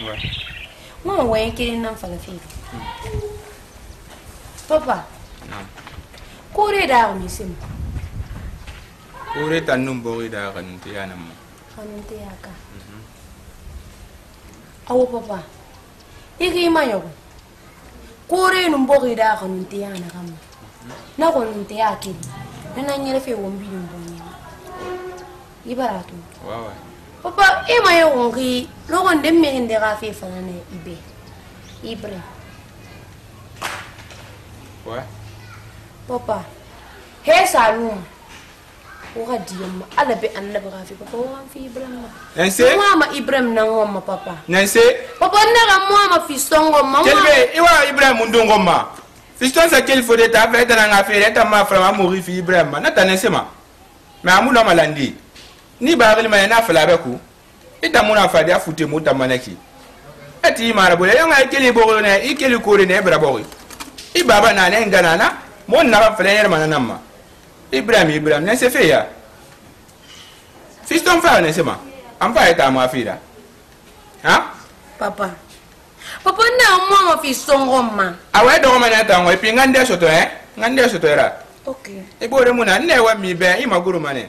n ma wɛɲɛ kelen na farafin papa kore da ka mise ma kore ta nun bɔge da ka nun tɛ yana ma ka nun tɛ ya ka awo papa i k'i ma ɲɔgɔn kore nun bɔge da ka nun tɛ yana ka ma na kɔni nun tɛ ya kelen ne na n yɛrɛ fɛ wɔn bi nin bɔ ɲɛna i bara to. Wow. papa e ma ye gonki logon den mehende ga fe fanane ibe ibre ouais. papa he saluma woga diyamma ala be annabi ga fe papa wogan fi ibrahima moama ibrahim nangomma papa nase papa nnaga moama fistongomma kelbe iwa ibrahim ndungomma fiston sa keli fode ta fe tananga fere ta ma frama mori fi ibrahima natane sema mais amu lama landi ni bagil ma na fala be ku ita muna fadi afute muta manaki ati e mara bole yanga ikeli bogo ne ikeli kore ne e bra bogo i baba na ne e ngana na mon na fala yer mana namma ibrahim ibrahim ne se fe ya fiston fa ne se ma am fa ita ma fira ha papa papa na mo mo fiston roma awe do ma na ta ngo pinga ndeso to eh ngande so to era okay ibore muna ne wa mi be i maguru mane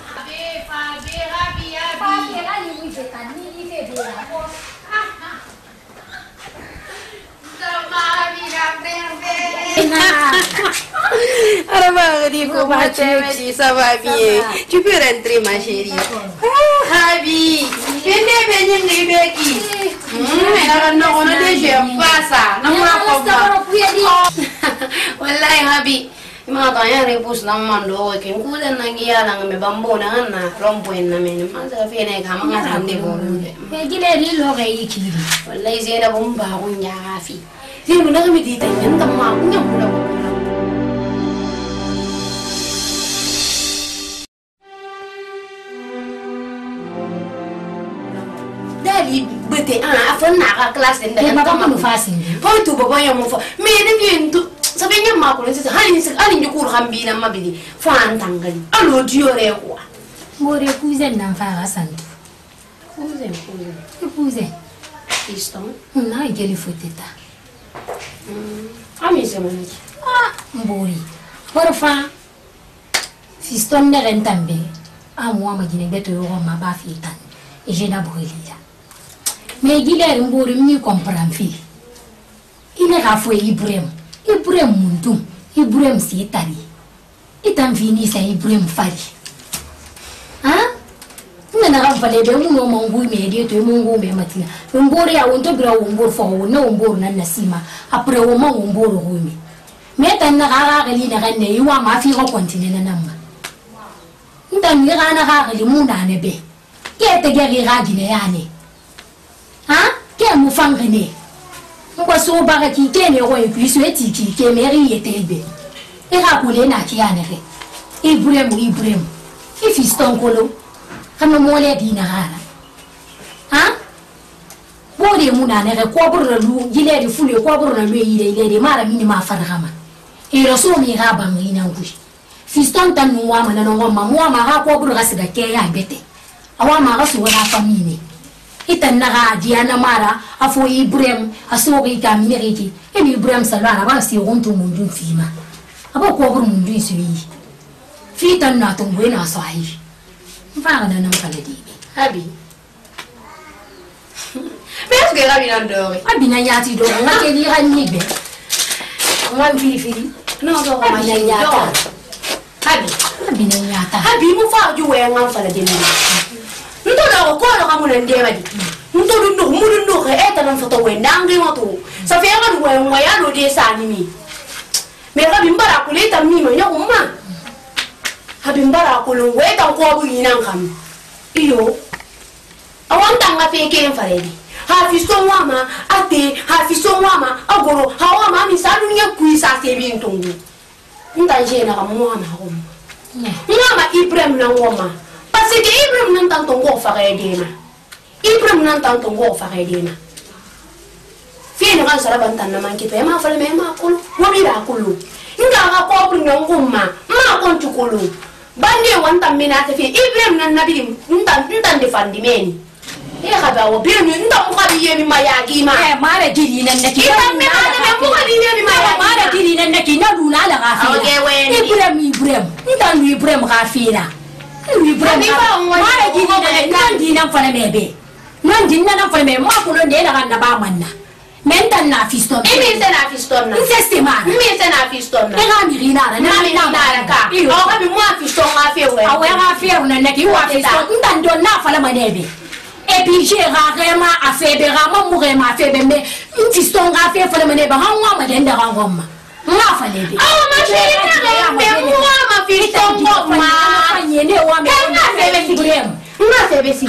Dico, ma ci sa bie. Ci più rentri ma ci Habi, pende pende ne beki. Hmm, era no ono de je fasa. Na mura Oh, ba. Wallahi habi. Ma ta ya re bus na mando ke ku den na giya na me bambo na na rompo en na me. Ma ta fe ne ka ma ta bo. Ke gile ri lo ga yi Wallahi zena bumba jadi bunda kami ditanyain temu aku yang bunda aku bilang. Dari bete ah, afan nak kelas dan dari apa kamu fasin? Kau itu bapa yang mau fas. Mereka biar itu sabenya maku nanti hali hali nyukur hambi nama bili fantang kali. Alo diore kuah. More cousin nan fara santu. Cousin cousin. Cousin. Piston. Nah, il faut être ami zamaniki ah mbori koro fa fiston ne ren tambe a ah, mo ma jine beto oh, yo ma ba fi tan e je na brûler mais giler mbori mi comprend fi ine ka fo ibrahim ibrahim mundum ibrahim sitari itam fini sa ibrahim fari fale be mu no mangu me de to mu ngu me matina mbori ya wonto bira wombor fo wona wombor nan nasima apre wo ma wombor ho me me tan na ga ga li na ga ne yiwa ma fi ko kontine na nan ma ndan ni ga na ga ga li mu na ne be ke te ge ga gi ne ya ne ha ke mu fanga ne ngo so ba ga ki ke ne ro e puis so eti ki ke me ri yete be e ga ko le na ki ya ne re ibrahim e ibrahim e ifiston e kolo kana mole dina gara ha bore muna ne ga ko burna lu gile di fule ko burna lu yi dai dai mara mini ma farga ma e raso mi ga ban yi nan ku fiston tan nu wa ma na no ma mu ma ga ko burna siga ke ya bete awa ma ga su wala famine ita na ga dia na mara afo ibrahim aso ga ka mi ne ki e mi ibrahim salwana ba si gontu mun dun fima aba ko burna mun dun su yi fitan na tumbuena sahi mfana da nan fala dibi abi me su ga Abi nan dore abi nan ya ti dore na ke ni ran ni be man fi fi no do ma nan ya ta abi abi nan ya Abi, abi mu fa ju abi, nan fala dibi nto da ko lo kamu nan abi, ma Abi. nto dun do mu dun do e ta nan foto we nan ge wato sa fe ga du we wa ya do de sa Abi, mi me ga bi mbara kulita mi ma nya umma habin bara kulun weta ko abu yinan kam iyo awan tan ga ke en faredi ha fi so wama ate ha fi so wama agoro ha wama mi sanu ku kuisa se bi ntungu nda je na mo wama ho wama ibrahim na wama pasi ke ibrahim nan tan tongo faredi na ibrahim nan tan tongo faredi na ni kan sara ban na man kito ema fala me e ma ra ko lu nda ga ko bu nyongu ma ma ko ntukulu bande wanta mina tafi ibrahim nan nabi ntan ntan de fandimeni iya e khaba wo bi ni ntan ko bi yemi mayagi ma e mare giri nan naki ntan mi ma ya eh, ne ya eh, eh, ko bi yemi mayagi mare giri nan naki na luna la gafi ibrahim ibrahim ntan ni ibrahim gafi na ibrahim mare giri nan ntan di nan fana mebe nan di nan fana mebe ma ko ne la ganna ba manna men tan na fiston i min se na fiston na nse sema n min se na fiston na ne ka miri na la ne ka miri na la ka aw ka bi mu a fiston ka fewu wɛ awɔ ka fewu na ne k'i wa fiston n tan dɔn n'a fana ma ne bɛ et puis j'ai rarement à faire des rarement mourir ma fait mais une fiston à faire fallait mener bah on m'a dit d'avoir gomme ma fallait bien ah ma chérie mais moi ma fiston gomme ma nyene wa me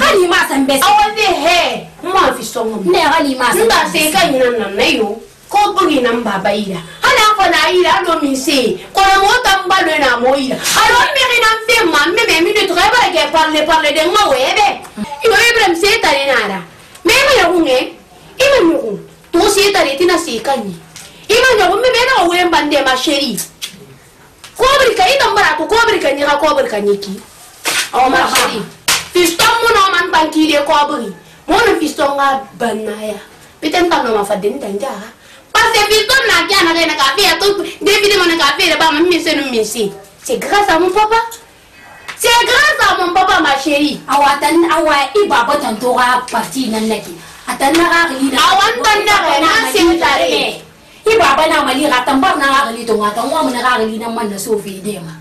hali ma san bɛ awa be he ma fi sɔngɔ ne hali ma san ba se ka ɲina na na yo ko bugi na ba ba ira hala ko na ira do min se ko na mo tan ba do na mo ira alo mi ri na fe ma me me mi de to ba ke parle parle de ma we be i ba ibrahim se ta ne na da me me yo nge i me mi ko to se ta re tina se ka ni i ma yo me me na we mba nde ma sheri ko bri ka ina mbara ko ko bri ka ni ka ko bri ka ni ki awa ma sheri fiston mo no man pan ki de ko abri mo no fiston ga banaya piten tan no ma fa den tan jara parce que fiston na kya na na ka fe to de mo na ka fe ba ma mi se no mi si c'est grâce à mon papa c'est grâce à mon papa ma chérie awa tan awa i e baba tan to ga parti nan nake atan na ga ri na awan tan da na se tare i e baba na mali ga tan bar na ga li to ga tan wa mo na ga li nan man na so fi de ma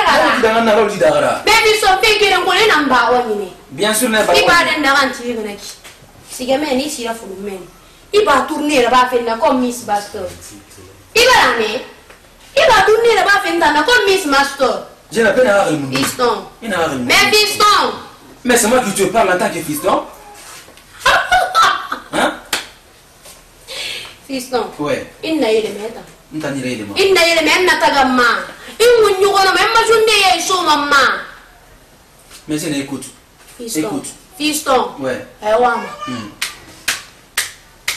dagara bebi so fe kere ngone na mbawa nyine bien sûr na ba iba den daga ntiri na ki sige men ni sira fulu men iba tourner ba fe na comme miss pastor iba la me iba tourner ba fe na comme miss master j'ai la peine à répondre fiston ina répondre mais fiston mais c'est moi qui te parle en tant que fiston hein fiston ouais il n'a eu le maître ntanirelema indayelema enatagamma ingunyugonoma emasunde É o écoute fiston. écoute fiston ouais ewama mm.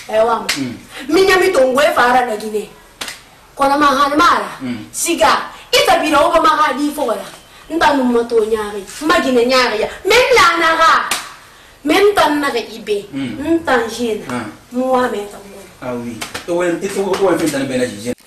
ewama mm. minyamitongo efara lagine kono mahani mara mm. siga itabira oba mahadi ifora ntanumma to nyari magine nyari ya menlanaga mentannaga ibe hmm. ntanjena hmm. tan. ah oui owen owen fintani bena jijena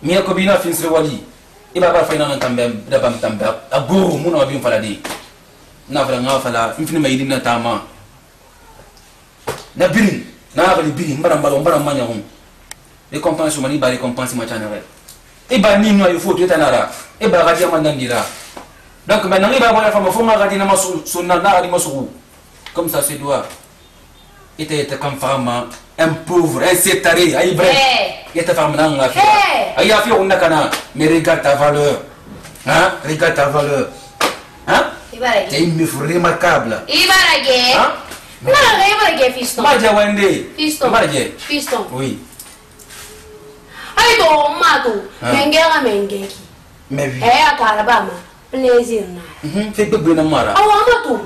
miya ko bina finsre wali iba ba fayna nan tambe da bam tambe a goro mun wa bin falade na fala nga fala infini mai dinna tama na birin na ga birin mbara mbara mbara manya hum e compense mani ba récompense e ma tana vrai e ba ni no yo foto tana e ra e ba ga diama nan dira donc maintenant iba wala fama fuma ga dina masu sunna na ga di masu comme ça c'est doit ite e te kam fama un pauvre, un sétaré, un ah, bref. Il était femme dans la fille. Ah, il y a fait on a cana. Mais regarde ta valeur. Hein? Regarde ta valeur. Hein? T'es une meuf remarquable. Ibaragé. Hein? Ibaragé, fiston. Madia Wende. Fiston. Madia. Fiston. Oui. Aïe, ton matou. Hein? Mengera mengeki. Mais oui. Eh, à Carabama. Plaisir. Mhm. Fais que bonne mara. Ah, on va tout.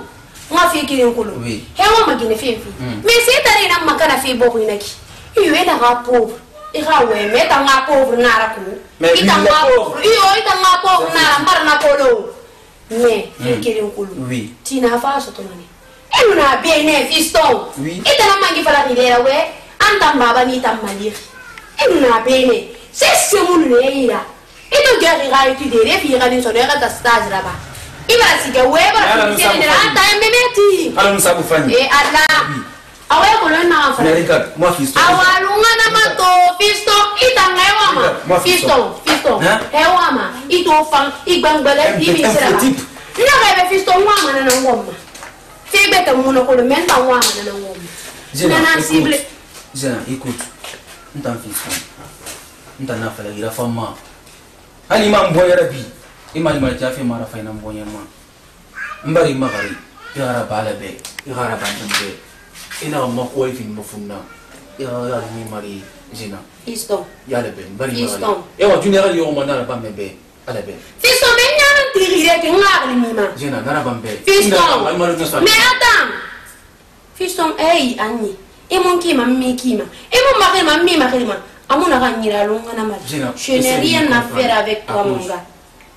nga fi kirin kulu he nga magine fi fi mais mm. não tare ina makana fi boku ina ki iyo eu ga pauvre ika weme ita nga pauvre nara kulu ita nga pauvre iyo Eu nga pauvre nara mbara na kolo mais mm. fi kirin kulu tina fa so to ni Eu na bien ne fiston ita na mangi fala ni lera we anta baba ni ta maliri enu na bien ne c'est ce mun ne ira ito gari ga tu fi ga ni so ne ga ta stage là-bas ibasike weba generata ememeti ala É kufanya eh ala awe kolon na wafa nerika mwa fisto awalunga na mato fisto itanga ewama fisto fisto ewama itofa igbangbele imisira nina ka fisto ngwama na ngoma fibe ta muno ko le menta ngwama na ngoma jena na sible jena ikut ntan fisto ntan na fala gira fama ani mambo rabbi imali machafi mara faina mbonya ma mbari magari yara bala be yara bantam be ina ma ko ifin mafunna ya ya ni mari jina isto ya le ben mbari magari ya wa junior yo ma na ba mebe ala be fisto ben na tirire ke nga ni ma jina na ba mbe fisto me atam fisto ei anyi e mon ki ma mi ki ma e mon ma ma mi ma ma amuna ga nyira longa na ma je n'ai rien à faire avec toi mon gars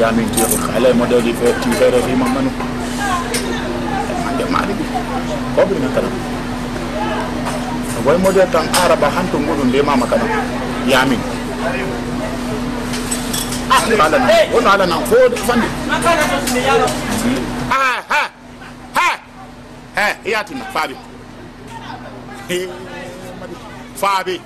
yani kale model yi fe ci fere fi ma manu man de mari bi ko bi na tan boy model tan araba hanto ngudun de mama kana yamin ah ala na wono ala na ho de fandi ah ha ha ha yatuna fabi fabi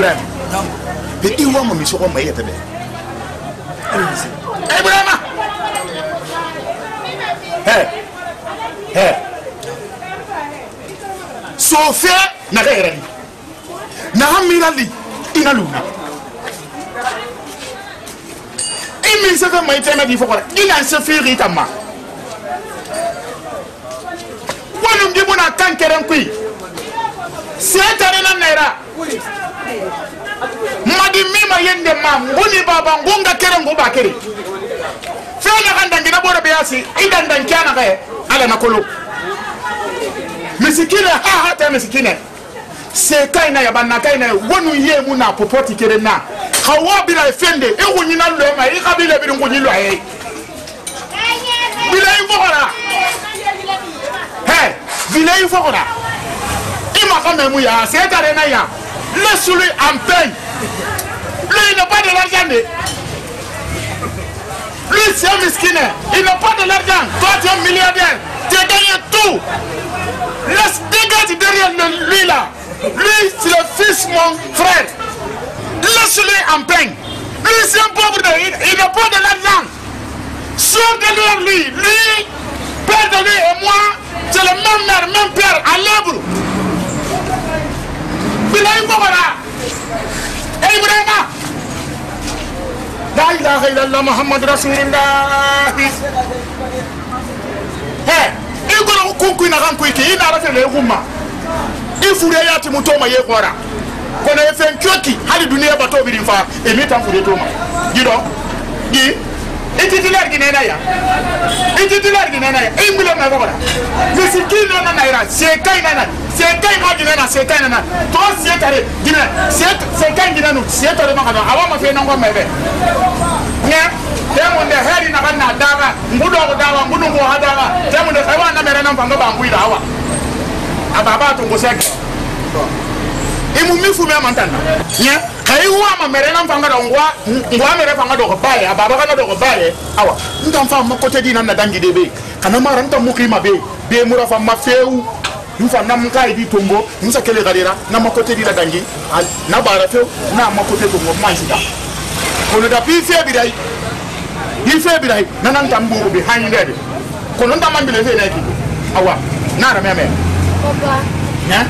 ibrahima be i wa mo misi ko ma yete be ibrahima he he so fe e na ka yɛrɛ li na ha mira li i na luna i min se fɛn ma i tɛmɛ k'i fɔ kɔrɔ i na se fɛn k'i ta ma wali bi bɔ na kan kɛrɛn koyi se tɛ ne na nɛra. madi mima yende ma nguni baba ngunga kere nguba kere fena kan dangina bora biasi idan dan kana ga ala na kolo misikine ha ha ta misikine se kaina ya banna kaina wonu ye mu na popoti kere na hawa bila efende e wunyina ndo ma e kabile bi ngunyilo he bila ifora he bila ifora ima kama mu ya se tare na ya laisse le en peine. Lui, il n'a pas de l'argent. Lui, c'est un miskiné. Il n'a pas de l'argent. Toi, tu es un milliardaire. Tu as gagné tout. Laisse, dégage derrière lui là. Lui, c'est le fils, mon frère. Laisse-le en peine. Lui, c'est un pauvre. De, il, n'a pas de l'argent. Sors de lui. Lui, père de lui et moi, c'est le même mère, même père, à l'œuvre. billahi mbogoɗa ey mboɗema la ilaha illallah mouhammadou rasulillahi he i gono kunkuina kan kuyki i naratele xumma i fureyati mu toma ye xoora kono ye fen coki hali duniya batoɓirin fa emi tan fure toma giɗo gi ititilar ginenaya ititilar ginenaya i mbilo na xoxoɗa misikin nonanaira sekai nanani Ah, senkai ma gina na senkai nana to setare gina senkai gina nu setare ma kana awa ma fe nango mebe nya temu nde heri na kana daga ngudo ko daga ngudo ko hadaga temu nde sawa na mere na mpango bangu ira awa ababa to ngosek imu mifu me mantana nya kai wa ma mere na mpango ngwa ngwa mere mpango do ko bale ababa kana do ko bale awa ntamfa makote dina na dangi debe kana mara ntamuki mabe be murafa mafeu nfa na mun ka idi tongo musa kele galera na makote di lagangi na bara feo na makote tongo manjida kono da bi fe bi dai il fe bi dai na nan tambu bi hande de kono nda man bi le fe na ki awa na ra meme papa ya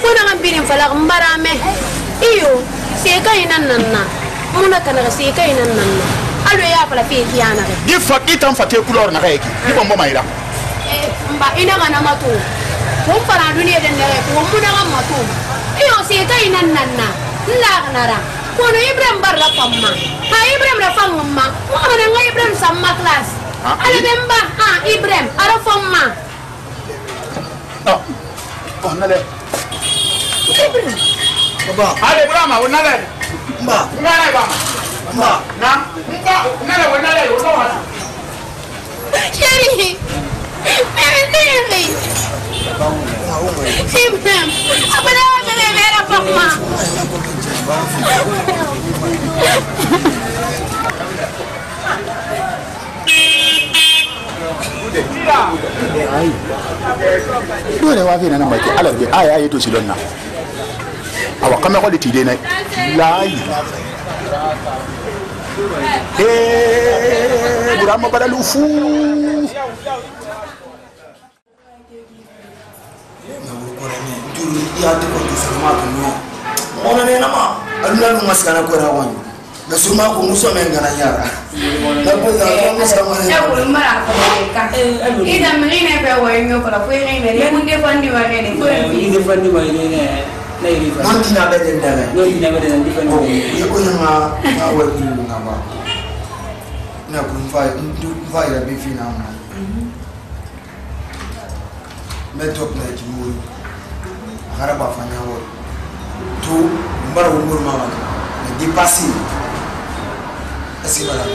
kuna ka birin falak mbara me iyo seka ina nanna muna kana seka ina nanna hali y'a fala fe ki yana re di fa couleur maira eh mba ina kana mato ko fara duniya den ne ko mun na mato iyo e e se ta ina nan na la ibrahim bar la famma ha ibrahim ra famma ko na ngai ibrahim ibrahim ara famma no oh nale ibrahim baba ale ibrahim o nale mba ngana na nta nana wo o lọ wa sa. Jerry Mary Jerry Ibrahim abúlé wa bẹ̀rẹ̀ mẹ́rẹ̀ pàpà. dole wa fi burama badalu fu onanenama alunalunga sikana kwera wanyu nasuma kunguswa mengana yara napozaaaaa na yi rifa non tina den dala no tina be den difa no yi ko na ma wa yi lu na ba na ku fa ndu fa ya bi fi na ma me top na ki mu hara ba fa na wo to mbar wo ngur ma ma na di passi asi bala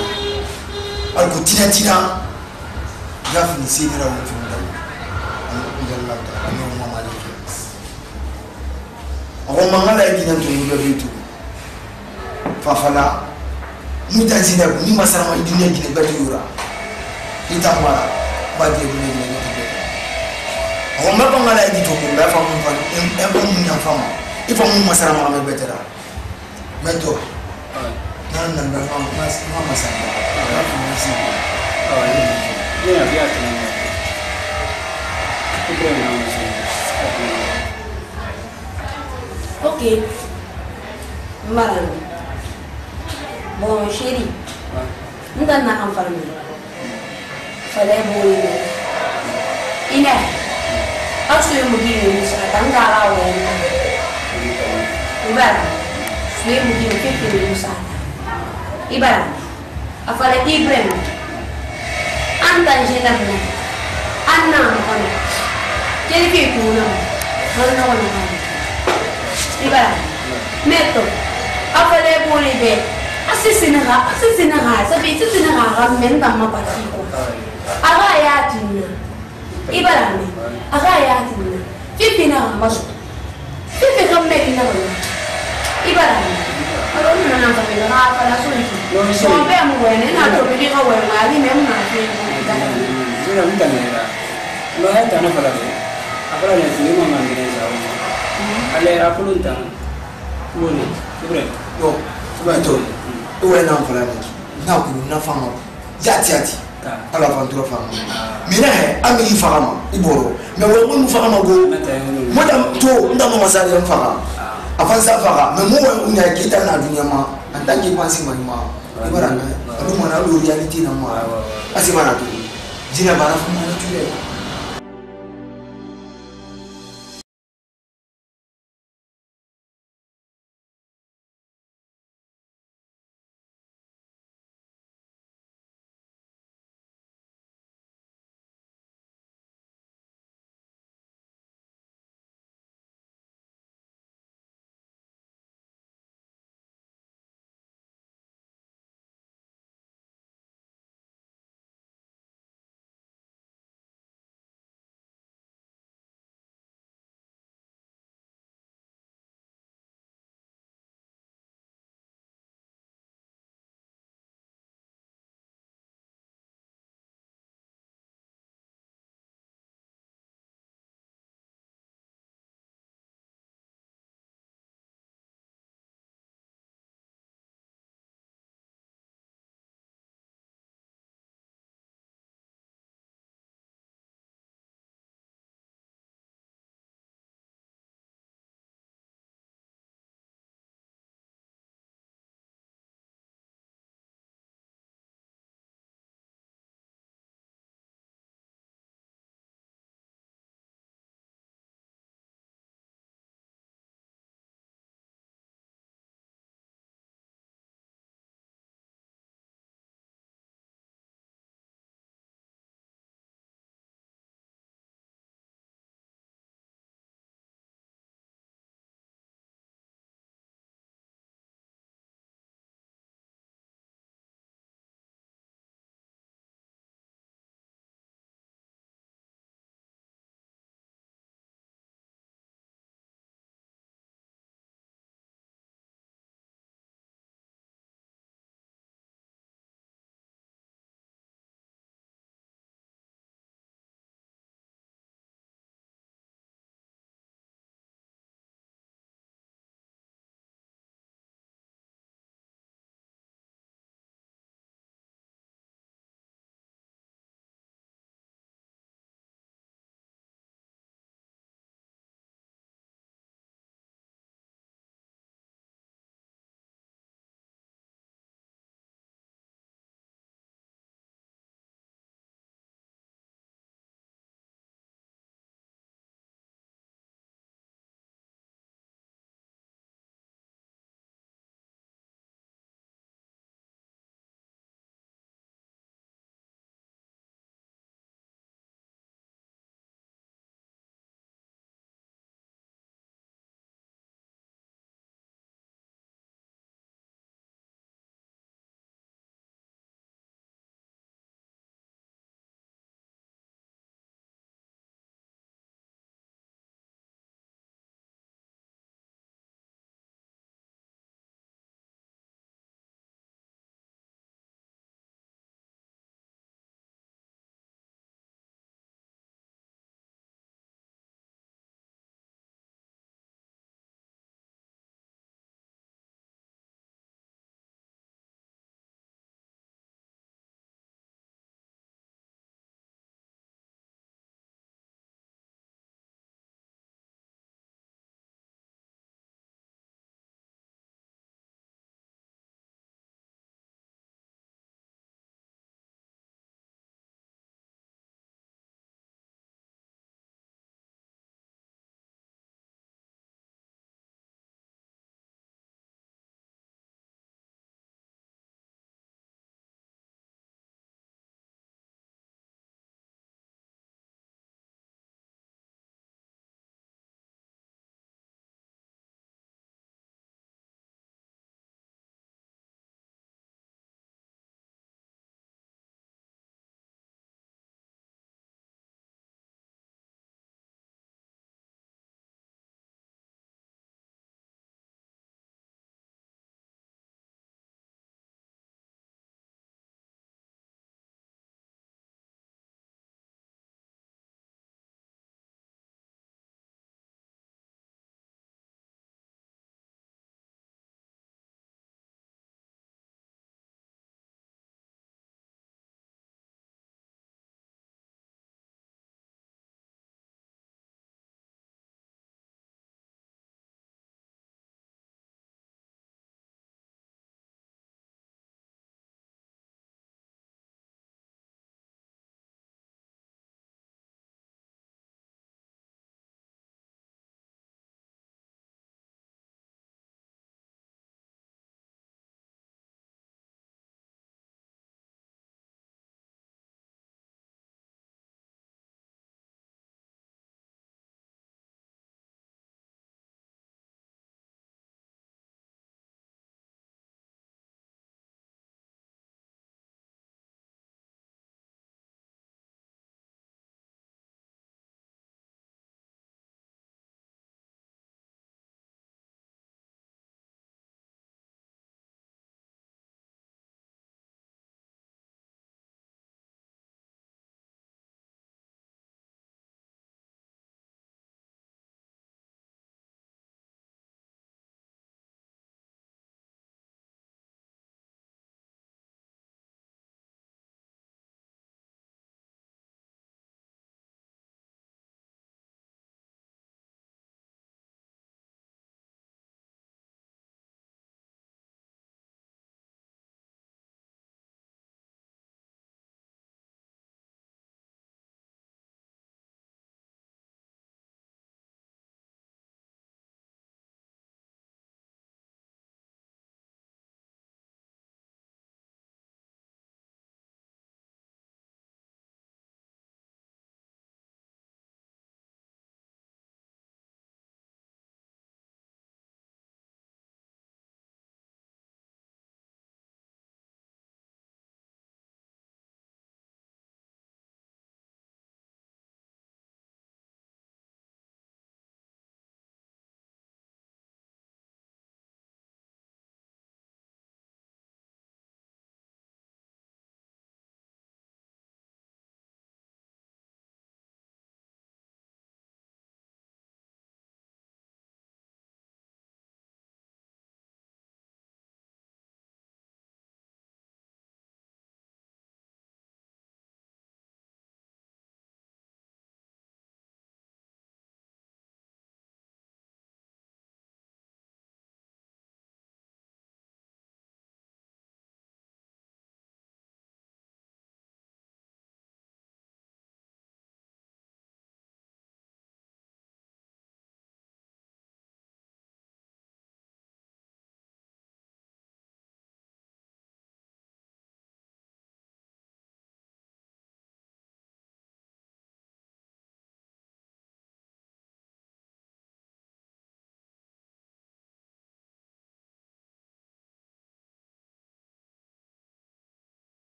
al ku tina tina gafni sinira wo romangala ye kinya tongo dɔ bɛ tugu fafala ni ta zinɛ ni masalama i duniya jinɛ bɛɛ tugu ra i ta mara ba tɛ duniya jinɛ bɛɛ tugu ra ɔ mɛ bangala ye jito kun bɛɛ fa mun fa ɛ ko mun yan fa ma i fa mun masalama ka mɛ bɛɛ tɛ la mɛ jɔ n'a nana bɛ fa ma n'a masalama a y'a kun bɛ se ne y'a bi a tɛmɛ ne y'a bi a tɛmɛ Oke, maran bon chéri ndan na amfani fale bori ne ina aksu mu gi ne musa tan ga rawo ne ibar su mu gi ne ke ne musa ibar afale ibrahim antan jenam anna ko ne ke ke ko na ko na ibala meto afale buli be asisinega asisinega sabi sisinaga men kamma patiko aga yatinna ibalame aga yatinna fifinaga maso fifi kammedinagana ibalame alonunanafaminaga afala sunki ombe amuwene natobidika wemali memnafi alera kulun tan kulun ibrahim yo ibrahim to o wala nan fala maki na kulu na fama jati jati ala fan tura fama mina he ami fama iboro me wo mun fama go moda to nda mo masari am fama afan sa fama me mo wo nya kita na dunya ma anta ki pansi ma ma ibara na adu mana lo reality na ma asima na to jina bara fama na tu le